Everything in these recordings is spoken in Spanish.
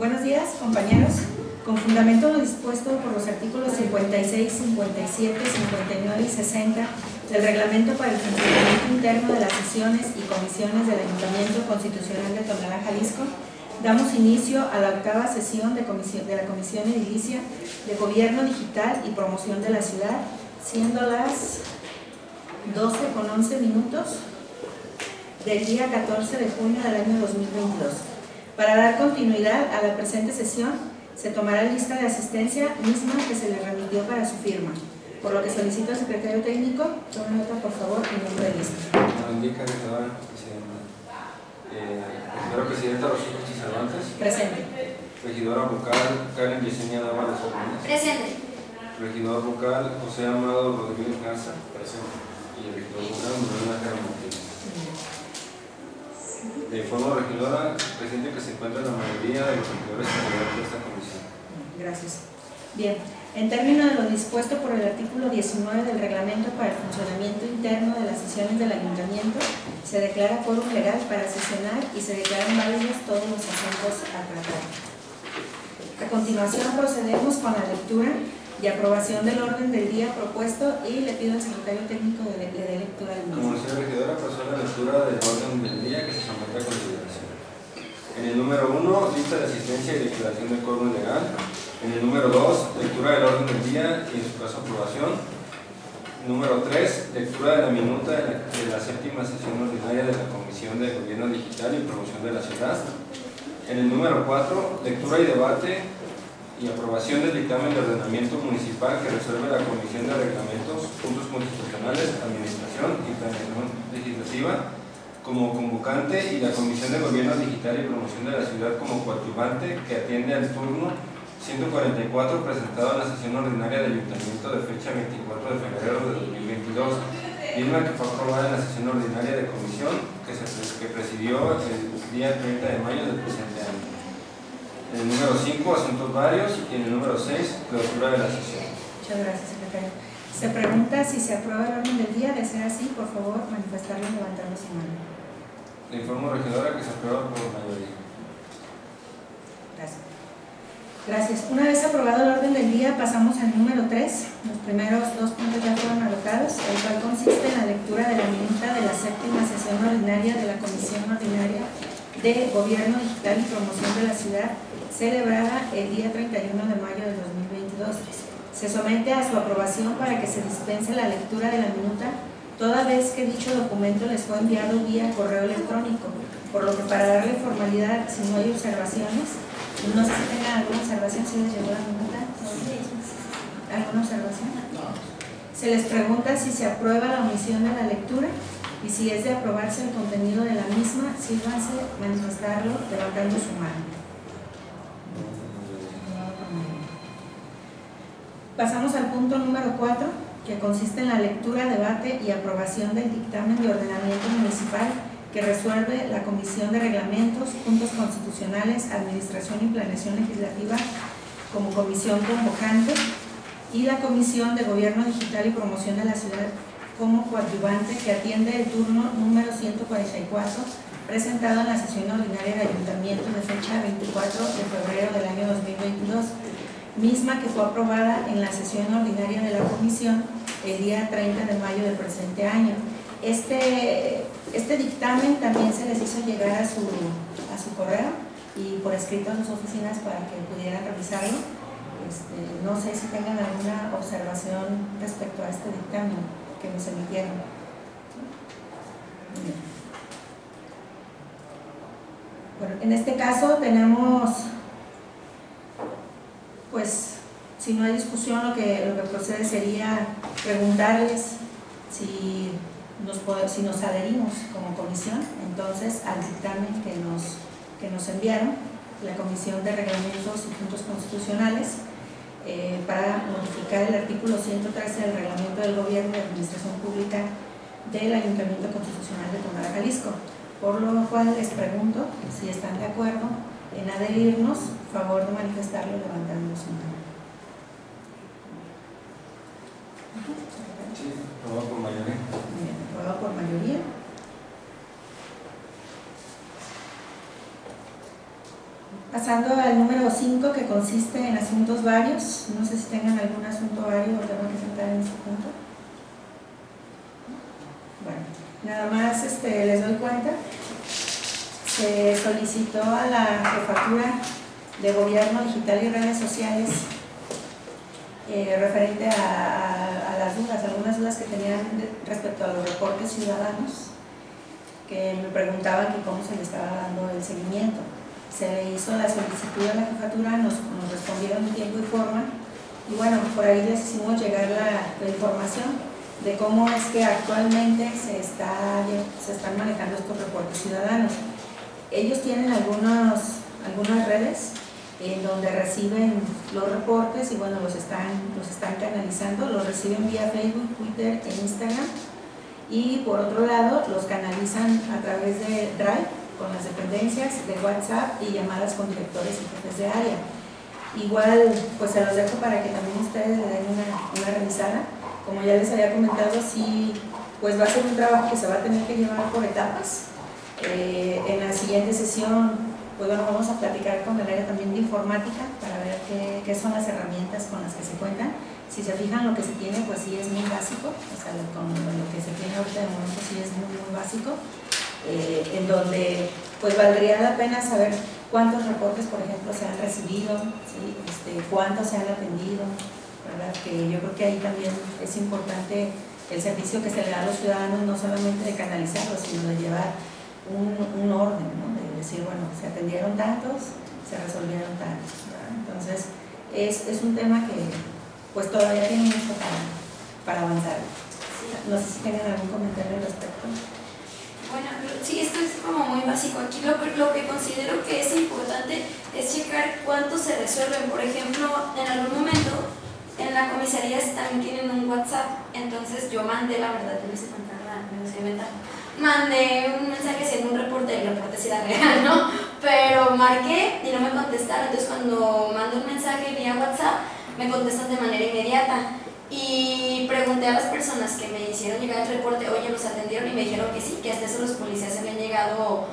Buenos días, compañeros. Con fundamento en lo dispuesto por los artículos 56, 57, 59 y 60 del Reglamento para el funcionamiento interno de las sesiones y comisiones del Ayuntamiento Constitucional de Tonalá, Jalisco, damos inicio a la octava sesión de, de la Comisión Edilicia de Gobierno Digital y Promoción de la Ciudad, siendo las 12 con 11 minutos del día 14 de junio del año 2022. Para dar continuidad a la presente sesión, se tomará lista de asistencia misma que se le remitió para su firma, por lo que solicito al secretario técnico, tome nota por favor y nombre de lista. Indica regidora presidenta. Eh, regidora presidenta Rocío Cervantes. Presente. Regidora vocal Karen Yesenia Ordóñez. Presente. Regidor vocal José Amado Rodríguez Garza. Presente. Y el regidor vocal Manuel Ángel Martínez. Informo regidora, presente que se encuentra la mayoría de los regidores de esta comisión. Gracias. Bien, en términos de lo dispuesto por el artículo 19 del Reglamento para el funcionamiento interno de las sesiones del Ayuntamiento, se declara quórum legal para sesionar y se declaran válidos todos los asuntos a tratar. A continuación procedemos con la lectura y aprobación del orden del día propuesto y le pido al secretario técnico de, de, de lectura del Como mismo. señora regidora, pasó la lectura del orden del día que se somete a consideración. En el número 1, lista de asistencia y declaración de quórum legal. En el número 2, lectura del orden del día y en su caso aprobación. Número 3, lectura de la minuta de la, de la séptima sesión ordinaria de la Comisión de Gobierno Digital y Promoción de la Ciudad. En el número 4, lectura y debate y aprobación del dictamen de ordenamiento municipal que resuelve la Comisión de Reglamentos, Puntos Constitucionales, Administración y Planeación Legislativa como convocante y la Comisión de Gobierno Digital y Promoción de la Ciudad como coadyuvante que atiende al turno 144 presentado en la sesión ordinaria del Ayuntamiento de fecha 24 de febrero de 2022, misma que fue aprobada en la sesión ordinaria de comisión que, se, que presidió el día 30 de mayo del presente. En el número 5, asuntos varios, y en el número 6, clausura de la sesión. Muchas gracias, secretario. Se pregunta si se aprueba el orden del día. De ser así, por favor, manifestarlo levantando su mano. Le informo, regidora, que se aprueba por mayoría. Gracias. Gracias. Una vez aprobado el orden del día, pasamos al número 3. Los primeros dos puntos ya fueron anotados, el cual consiste en la lectura de la minuta de la séptima sesión ordinaria de la Comisión Ordinaria de Gobierno Digital y Promoción de la Ciudad, celebrada el día 31 de mayo de 2022. Se somete a su aprobación para que se dispense la lectura de la minuta, toda vez que dicho documento les fue enviado vía correo electrónico, por lo que para darle formalidad, si no hay observaciones, no sé si tengan alguna observación, si les llegó la minuta. ¿Alguna observación? Se les pregunta si se aprueba la omisión de la lectura y si es de aprobarse el contenido de la misma, sírvanse manifestarlo levantando su mano. Pasamos al punto número 4, que consiste en la lectura, debate y aprobación del dictamen de ordenamiento municipal que resuelve la Comisión de Reglamentos, Puntos Constitucionales, Administración y Planeación Legislativa como comisión convocante y la Comisión de Gobierno Digital y Promoción de la Ciudad como coadyuvante que atiende el turno número 144 presentado en la sesión ordinaria del Ayuntamiento de fecha 24 de febrero del año 2022, misma que fue aprobada en la sesión ordinaria de la Comisión el día 30 de mayo del presente año. Este, este dictamen también se les hizo llegar a su, a su correo y por escrito a sus oficinas para que pudieran revisarlo. Este, no sé si tengan alguna observación respecto a este dictamen que nos emitieron. Bueno, en este caso tenemos, pues, si no hay discusión, lo que, lo que procede sería preguntarles si nos, si nos adherimos como comisión, entonces, al dictamen que nos, que nos enviaron, la Comisión de Reglamentos y Puntos Constitucionales, eh, para modificar el artículo 113 del Reglamento del Gobierno de Administración Pública del Ayuntamiento Constitucional de Tonalá, Jalisco. Por lo cual les pregunto si están de acuerdo en adherirnos, favor de manifestarlo levantando su mano. Sí, aprobado por mayoría. Bien, aprobado por mayoría. Pasando al número 5 que consiste en asuntos varios. No sé si tengan algún asunto vario o tengo que sentar en este punto. Bueno, nada más este, les doy cuenta. Se solicitó a la jefatura de gobierno digital y redes sociales eh, referente a, las dudas, algunas dudas que tenían respecto a los reportes ciudadanos, que me preguntaban que cómo se le estaba dando el seguimiento. Se le hizo la solicitud a la jefatura, nos, respondieron en tiempo y forma, y bueno, por ahí les hicimos llegar la, información de cómo es que actualmente se están manejando estos reportes ciudadanos. Ellos tienen algunos, algunas redes en donde reciben los reportes y bueno, los están, los están canalizando, los reciben vía Facebook, Twitter e Instagram y por otro lado los canalizan a través de Drive con las dependencias de WhatsApp y llamadas con directores y jefes de área. Igual, pues se los dejo para que también ustedes le den una, una revisada. Como ya les había comentado, sí, pues va a ser un trabajo que se va a tener que llevar por etapas. Eh, en la siguiente sesión pues bueno, vamos a platicar con el área también de informática para ver qué, qué son las herramientas con las que se cuentan. Si se fijan, lo que se tiene, pues sí es muy básico, o sea, con lo que se tiene ahorita de momento sí es muy, muy básico, eh, en donde pues valdría la pena saber cuántos reportes, por ejemplo, se han recibido, ¿sí? este, cuántos se han atendido, ¿verdad? Que yo creo que ahí también es importante el servicio que se le da a los ciudadanos, no solamente de canalizarlos, sino de llevar un, orden, ¿no? de decir, bueno, se atendieron tantos, se resolvieron tantos. ¿verdad? Entonces, es, es un tema que pues todavía tiene mucho para, para avanzar. No sé si tienen algún comentario al respecto. Bueno, sí, esto es como muy básico. Aquí lo, lo que considero que es importante es checar cuánto se resuelven. Por ejemplo, en algún momento en la comisaría también tienen un WhatsApp, entonces yo mandé, la verdad, yo contar la me sé inventar. Mandé un mensaje haciendo un reporte, el reporte sí era real, ¿no? Pero marqué y no me contestaron, entonces cuando mando un mensaje vía WhatsApp, me contestan de manera inmediata. Y pregunté a las personas que me hicieron llegar el reporte, oye, ¿los atendieron? Y me dijeron que sí, que hasta eso los policías habían llegado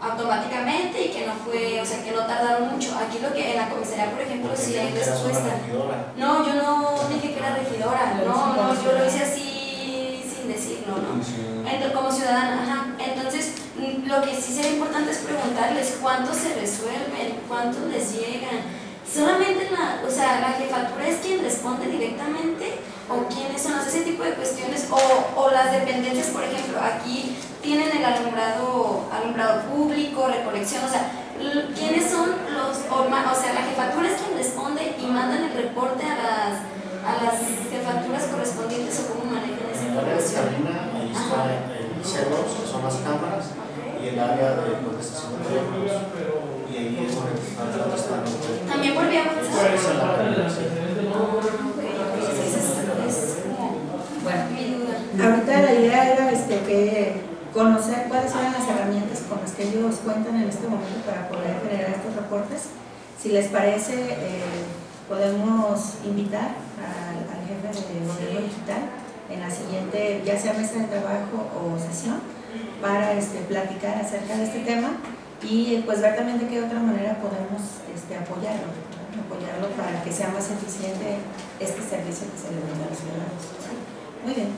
automáticamente y que no fue, o sea, que no tardaron mucho. Aquí lo que en la comisaría, por ejemplo, Porque sí hay respuesta. regidora. No, yo no dije que era regidora, no, no, yo lo hice así sin decirlo, ¿no? Como ciudadana, ajá. Entonces, mm, lo que sí sería importante es preguntarles cuántos se resuelven, cuántos les llegan. Solamente la, o sea, la jefatura es quien responde directamente o quiénes son, ese tipo de cuestiones o, o las dependencias, por ejemplo, aquí tienen el alumbrado, alumbrado público, recolección, o sea, quiénes son los, o, sea, la jefatura es quien responde y mandan el reporte a las, a las jefaturas correspondientes o cómo manejan esa información. Está el C2, que son las cámaras, y el área de contestación de teléfonos. Y ahí es donde están contestando. También por vía como Bueno, ahorita la idea era este, que conocer cuáles eran las herramientas con las que ellos cuentan en este momento para poder generar estos reportes. Si les parece, eh, podemos invitar al, al jefe de gobierno digital en la ya sea mesa de trabajo o sesión, para este, platicar acerca de este tema y pues ver también de qué otra manera podemos este, apoyarlo, apoyarlo para que sea más eficiente este servicio que se le brinda a los ciudadanos. Muy bien.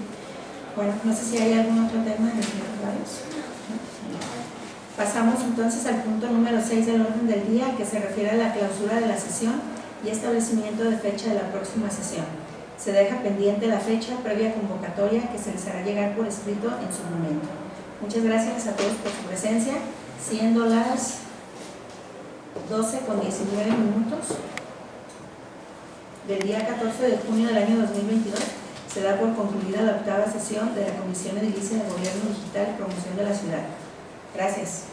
Bueno, no sé si hay algún otro tema en los varios. Pasamos entonces al punto número 6 del orden del día, que se refiere a la clausura de la sesión y establecimiento de fecha de la próxima sesión. Se deja pendiente la fecha previa convocatoria que se les hará llegar por escrito en su momento. Muchas gracias a todos por su presencia, siendo las 12 con 19 minutos del día 14 de junio del año 2022 se da por concluida la octava sesión de la Comisión Edilicia de Gobierno Digital y Promoción de la Ciudad. Gracias.